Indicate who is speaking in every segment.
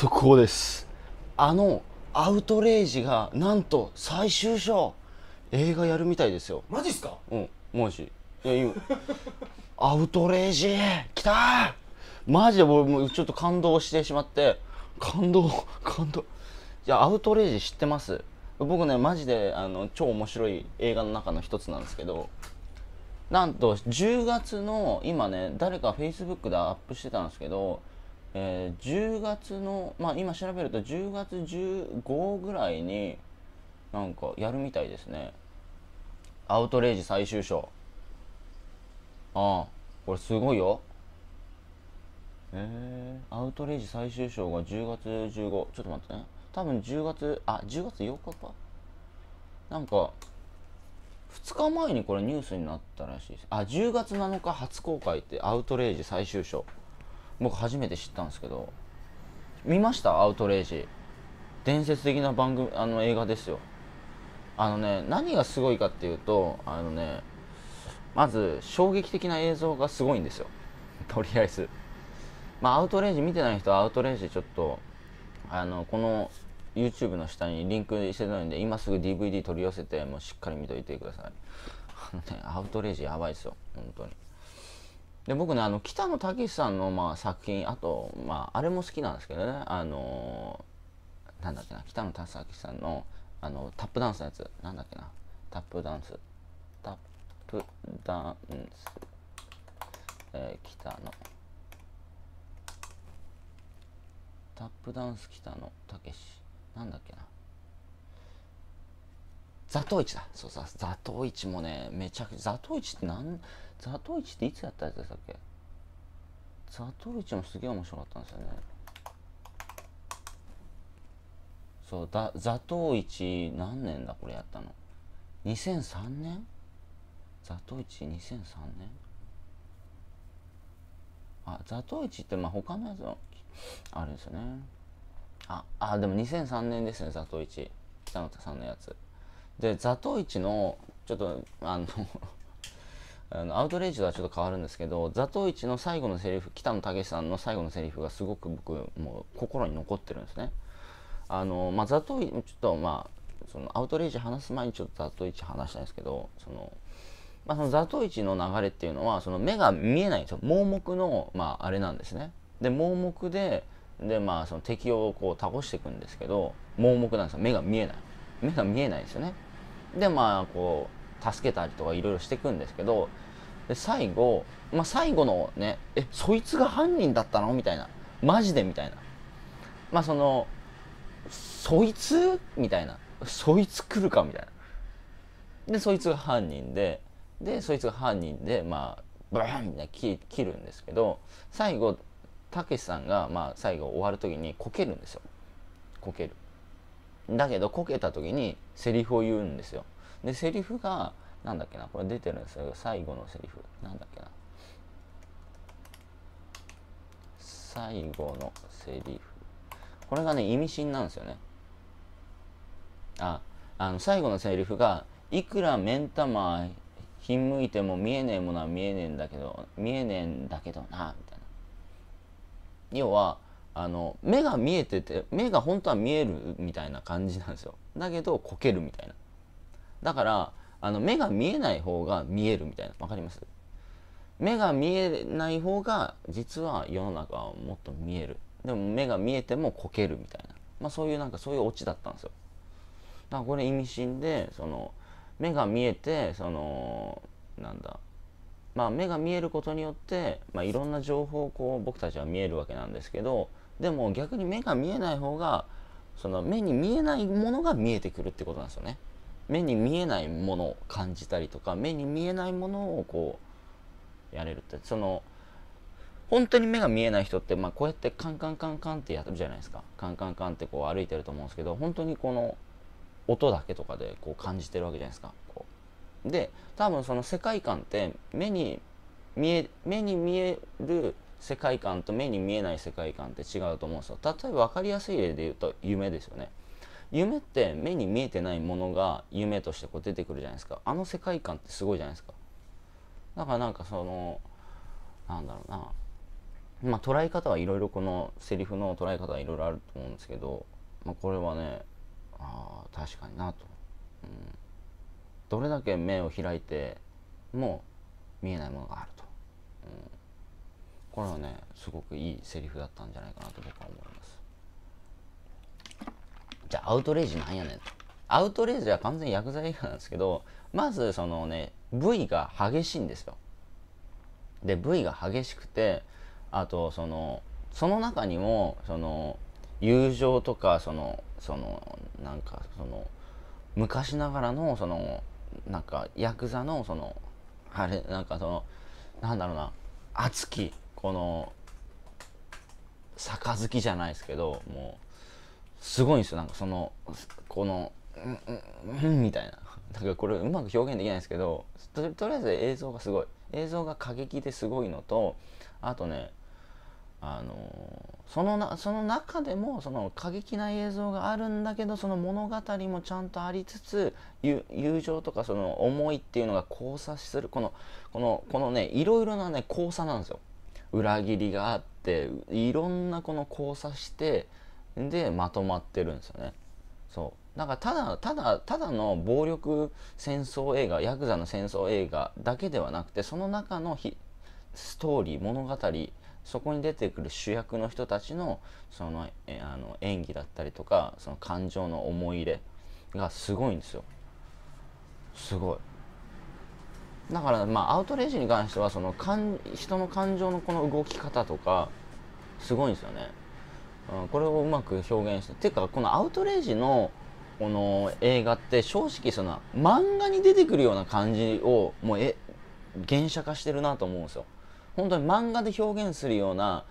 Speaker 1: 速報です。あのアウトレイジがなんと最終章。映画やるみたいですよ。
Speaker 2: マジっすか？
Speaker 1: うんマジいや今 アウトレイジ来たマジで俺もうちょっと感動してしまって。感動 感動。いやアウトレイジ知ってます？僕ねマジであの超面白い映画の中の一つなんですけど。なんと10月の今ね誰か Facebook でアップしてたんですけど、えー10月のまあ今調べると10月15ぐらいになんかやるみたいですね。アウトレイジ最終章。ああこれすごいよ。えー、アウトレイジ最終章が10月15ちょっと待ってね。多分10月あ10月8日かなんか2日前にこれニュースになったらしいです。あ10月7日初公開ってアウトレイジ最終章。僕初めて知ったんですけど見ました？アウトレイジ。伝説的な番組あの映画ですよ。あのね何がすごいかっていうとあのねまず衝撃的な映像がすごいんですよ。とりあえず。まあアウトレイジ見てない人はアウトレイジちょっとあのこの YouTube の下にリンクしてたので今すぐ DVD 取り寄せてもうしっかり見といてください。あのねアウトレイジやばいですよ。本当に。で僕ねあの北野武さんのまあ作品あとまああれも好きなんですけどね。あのーなんだっけな北野武さんのあのタップダンスのやつ。なんだっけな。タップダンス。タップダンス。えー、北野。タップダンス北野武。なんだっけな。ザトウイチだ。そうさザトウイチもねめちゃくちゃザトウイチってなんザトウイチっていつやったやつでしたっけ？ザトウイチもすげえ面白かったんですよね。そうだザトウイチ何年だこれやったの？2003年ザトウイチ2003年あザトウイチってまあ他のやつはあるんですよね。ああでも2003年ですねザトウイチ。北野さんのやつ。でザトウイチのちょっとあのあのアウトレイジとはちょっと変わるんですけどザトウイチの最後のセリフ北野武さんの最後のセリフがすごく僕もう心に残ってるんですね。あのまあザトウイちょっとまあそのアウトレイジ話す前にちょっとザトウイチ話したんですけどそのまあ、そのザトウイチの流れっていうのはその目が見えないんですよ盲目の、まあ、あれなんですね。で盲目でで、まあ、その敵をこう倒していくんですけど盲目なんですよ。目が見えない。目が見えないですよね。でまあこう助けたりとかいろいろしていくんですけどで最後、まあ、最後のねえそいつが犯人だったの？みたいな。マジで？みたいな。まあそのそいつ？みたいな。そいつ来るか？みたいな。でそいつが犯人ででそいつが犯人でまあブーン！みたいな。切るんですけど最後たけしさんがまあ最後終わる時にこけるんですよ。こける。だけどこけた時にセリフを言うんですよ。でセリフがなんだっけなこれ出てるんですよ。最後のセリフ。なんだっけな。最後のセリフ。これがね意味深なんですよね。ああの最後のセリフがいくら目ん玉ひんむいても見えねえものは見えねえんだけど見えねえんだけどなみたいな。要はあの目が見えてて目が本当は見えるみたいな感じなんですよ。だけどこけるみたいな。だからあの目が見えない方が見えるみたいな。わかります？目が見えない方が実は世の中はもっと見える。でも目が見えてもこけるみたいな、まあ、そういうなんかそういうオチだったんですよ。だからこれ意味深でその目が見えてそのなんだ。まあ目が見えることによって、まあ、いろんな情報をこう僕たちは見えるわけなんですけどでも逆に目が見えない方がその目に見えないものが見えてくるってことなんですよね。目に見えないものを感じたりとか目に見えないものをこうやれるってその本当に目が見えない人って、まあ、こうやってカンカンカンカンってやるじゃないですか。カンカンカンってこう歩いてると思うんですけど本当にこの音だけとかでこう感じてるわけじゃないですか。こう。で多分その世界観って目に見え目に見える世界観と目に見えない世界観って違うと思うんですよ。例えば分かりやすい例で言うと夢ですよね。夢って目に見えてないものが夢としてこう出てくるじゃないですか。あの世界観ってすごいじゃないですか。だからなんかそのなんだろうな。まあ捉え方はいろいろこのセリフの捉え方はいろいろあると思うんですけど、まあ、これはねああ確かになと、うん、どれだけ目を開いても見えないものがあると、うん、これはねすごくいいセリフだったんじゃないかなと僕は思います。じゃあアウトレイジなんやねんアウトレイジは完全に薬剤映画なんですけどまずそのね V が激しいんですよ。で V が激しくてあとそのその中にもその友情とかそのそのなんかその昔ながらのそのなんかヤクザのそのあれなんかそのなんだろうな熱きこの杯じゃないですけどもうすごいんですよ。なんかそのこのうんうんうんみたいな。だからこれうまく表現できないですけどとりあえず映像がすごい。映像が過激ですごいのとあとねあのそのなその中でもその過激な映像があるんだけどその物語もちゃんとありつつ友情とかその思いっていうのが交差する。このこのこのねいろいろなね交差なんですよ。裏切りがあっていろんなこの交差してでまとまってるんですよね。そう。だからただただただの暴力戦争映画ヤクザの戦争映画だけではなくてその中のストーリー物語そこに出てくる主役の人たちのそのえあの演技だったりとかその感情の思い入れがすごいんですよ。すごい。だからまあアウトレイジに関してはその人の感情のこの動き方とかすごいんですよね、うん、これをうまく表現してていうかこのアウトレイジのこの映画って正直その漫画に出てくるような感じをもうえ原写化してるなと思うんですよ。本当に漫画で表現するような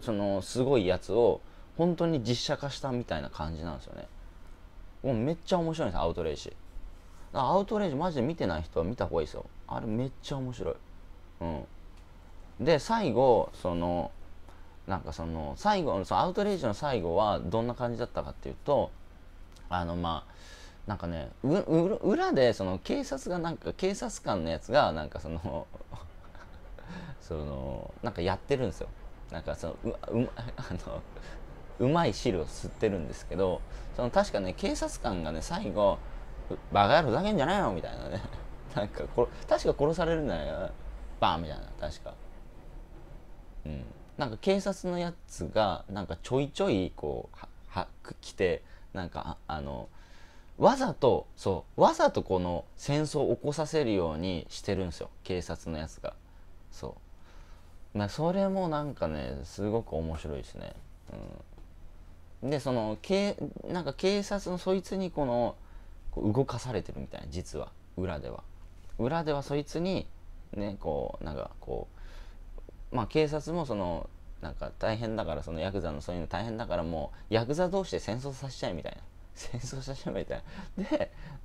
Speaker 1: そのすごいやつを本当に実写化したみたいな感じなんですよね。もうめっちゃ面白いんですアウトレイジ。アウトレイジマジで見てない人は見た方がいいですよ。あれめっちゃ面白い。うん。で最後そのなんかその最後のそのアウトレイジの最後はどんな感じだったかっていうとあのまあなんかね裏でその警察がなんか警察官のやつがなんかその そのなんかやってるんですよ。なんかそのううあのうまい汁を吸ってるんですけどその確かね警察官がね最後「バカ野郎ふざけんじゃないよ」みたいなね。なんかこ確か殺されるんだよバーンみたいな確か。うん。なんか警察のやつがなんかちょいちょいこうはは来てなんかあのわざとそうわざとこの戦争を起こさせるようにしてるんですよ。警察のやつが。そう。まあ、それもなんかねすごく面白いですね。うん、でそのけなんか警察のそいつにこの動かされてるみたいな実は。裏では。裏ではそいつにねこうなんかこうまあ警察もそのなんか大変だからそのヤクザのそういうの大変だからもうヤクザ同士で戦争させちゃえみたいな。戦争させちゃえみたいな。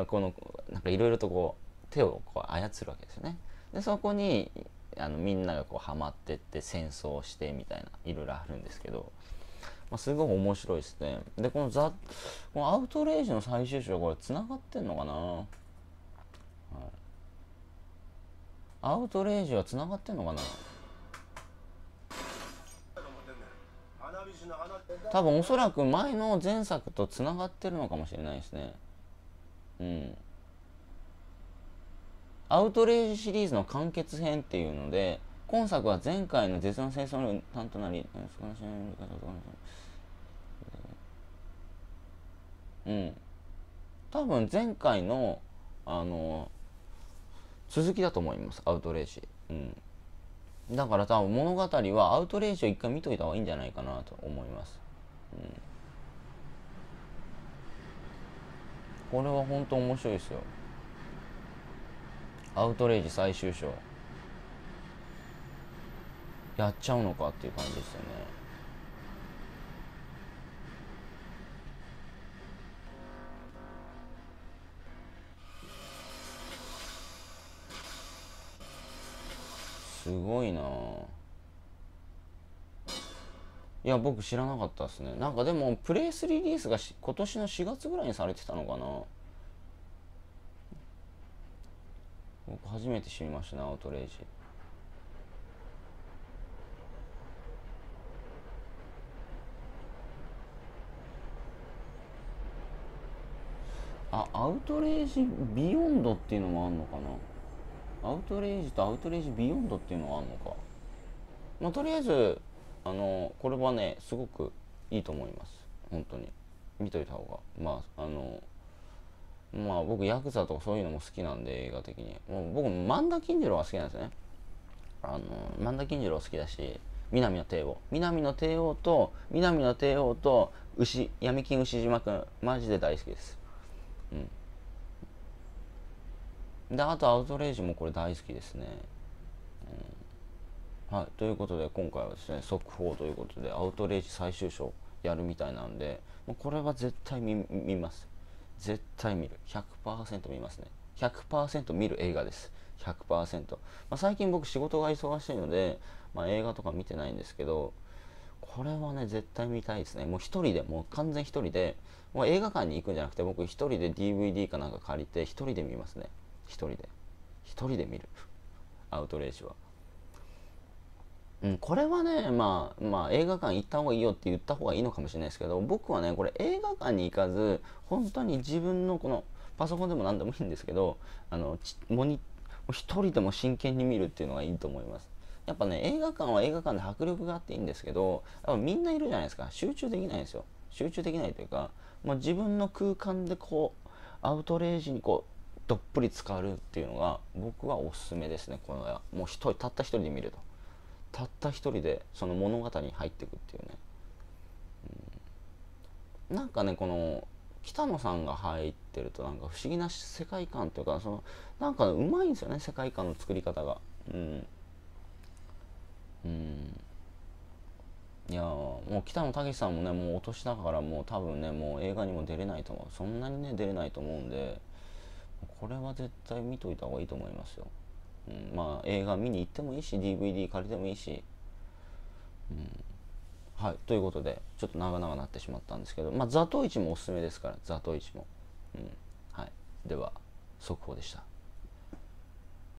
Speaker 1: でこのなんかいろいろとこう手をこう操るわけですよね。でそこにあのみんながこうハマってって戦争してみたいないろいろあるんですけど、まあ、すごい面白いですね。でこのザこのアウトレイジの最終章これつながってんのかな、はい、アウトレイジはつながってんのかな？多分おそらく前の前作とつながってるのかもしれないですね。うん。アウトレイジシリーズの完結編っていうので今作は前回の絶の戦争の担となりうん多分前回のあの続きだと思いますアウトレイジ、うん、だから多分物語はアウトレイジを一回見といた方がいいんじゃないかなと思います、うん、これは本当面白いですよ。アウトレイジ最終章。やっちゃうのかっていう感じですよね。すごいないや僕知らなかったですね。なんかでもプレスリリースが今年の4月ぐらいにされてたのかな。僕初めて知りましたねアウトレイジ。あアウトレイジビヨンドっていうのもあんのかな。アウトレイジとアウトレイジビヨンドっていうのもあんのか。まあとりあえずあのこれはねすごくいいと思います。本当に。見といた方が。まああのまあ僕ヤクザとかそういうのも好きなんで映画的に。もう僕万田金次郎が好きなんですね。あの万田金次郎好きだし南の帝王。南の帝王と南の帝王と牛闇金牛島君マジで大好きです。うん。であとアウトレイジもこれ大好きですね、はい。ということで今回はですね速報ということでアウトレイジ最終章やるみたいなんでもうこれは絶対見ます。絶対見る。100%見ますね。100%見る映画です。100%、まあ、最近僕仕事が忙しいので、まあ、映画とか見てないんですけどこれはね絶対見たいですね。もう一人でもう完全一人でもう映画館に行くんじゃなくて僕一人で DVD かなんか借りて一人で見ますね。一人で。一人で見る。アウトレイジは。うん、これはね、まあ、まあ、映画館行った方がいいよって言った方がいいのかもしれないですけど、僕はね、これ映画館に行かず、本当に自分のこの、パソコンでも何でもいいんですけど、あの、モニ一人でも真剣に見るっていうのがいいと思います。やっぱね、映画館は映画館で迫力があっていいんですけど、やっぱみんないるじゃないですか。集中できないんですよ。集中できないというか、まあ、自分の空間でこう、アウトレイジにこう、どっぷり浸かるっていうのが、僕はおすすめですね、このは。もう一人、たった一人で見ると。たった一人でその物語に入っていくっていうね、うん、なんかねこの北野さんが入ってるとなんか不思議な世界観というかそのなんかうまいんですよね世界観の作り方が。うん。うん。いやもう北野武さんもねもうお年だからもう多分ねもう映画にも出れないと思う。そんなにね出れないと思うんでこれは絶対見といた方がいいと思いますよ。まあ映画見に行ってもいいし DVD 借りてもいいし、うん、はいということでちょっと長々なってしまったんですけどまあザトウイチもおすすめですからザトウイチも、うん、はい。では速報でした。